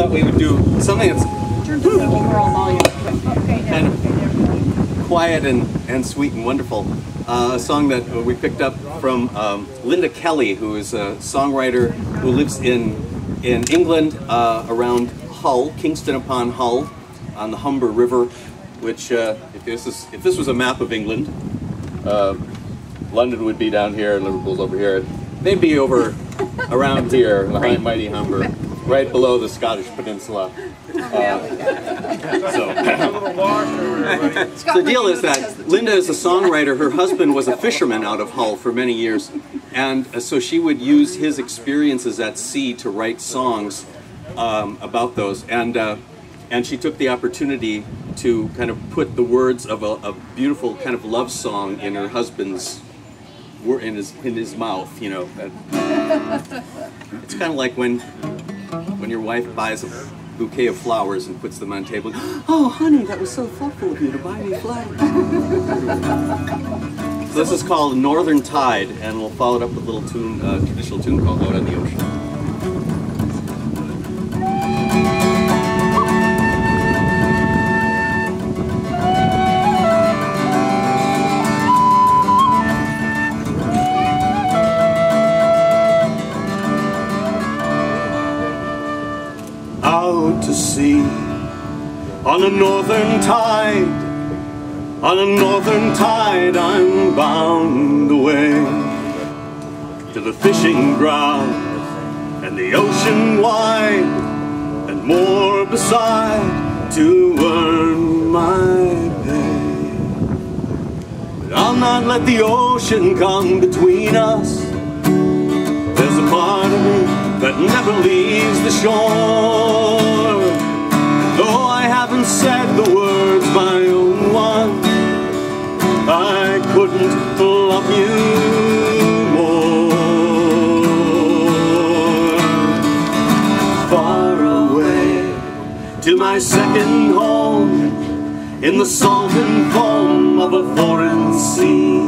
thought we would do something that's Turn to the overall volume. Okay, kind of quiet and, and sweet and wonderful. Uh, a song that we picked up from um, Linda Kelly, who is a songwriter who lives in in England uh, around Hull, Kingston upon Hull, on the Humber River. Which, uh, if this is if this was a map of England, uh, London would be down here and Liverpool's over here. They'd be over around here, the high mighty Humber, right below the Scottish peninsula. So, the deal is that Linda is a songwriter. Her husband was a fisherman out of Hull for many years, and uh, so she would use his experiences at sea to write songs um, about those. And uh, and she took the opportunity to kind of put the words of a, a beautiful kind of love song in her husband's wor- in his in his mouth. You know, it's kind of like when when your wife buys a bouquet of flowers and puts them on table. Oh, honey, that was so thoughtful of you to buy me flowers. so this is called Northern Tide, and we'll follow it up with a little tune, uh, traditional tune called Out on the Ocean. Sea on a northern tide, on a northern tide, I'm bound away to the fishing ground and the ocean wide, and more beside to earn my pay. But I'll not let the ocean come between us. There's a part of me that never leaves the shore. Second home in the and foam of a foreign sea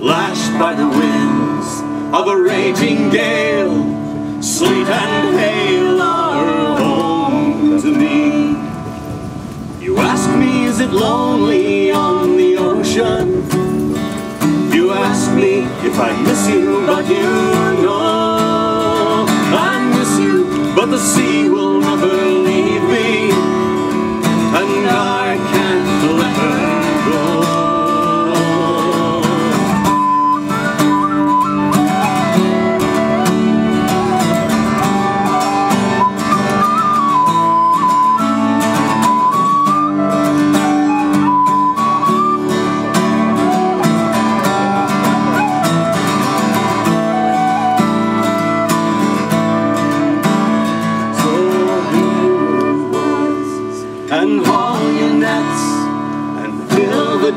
lashed by the winds of a raging gale. Sleet and hail are home to me. You ask me, is it lonely on the ocean? You ask me if I miss you, but you know I miss you, but the sea will never leave me,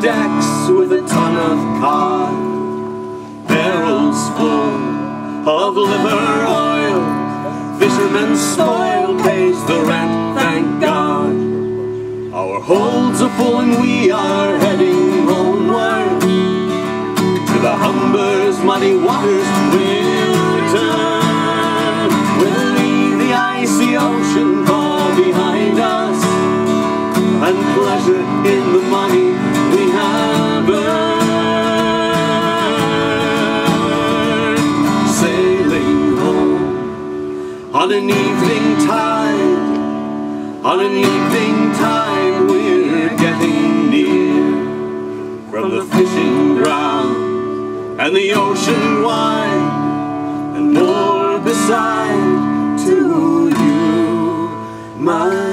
decks with a ton of cod, barrels full of liver oil. fishermen's spoil pays the rent, thank God. Our holds are full and we are heading homeward to the Humber's muddy waters and pleasure in the money we have earned. Sailing home on an evening tide, on an evening tide, we're getting near from the fishing ground and the ocean wide and more beside to you, my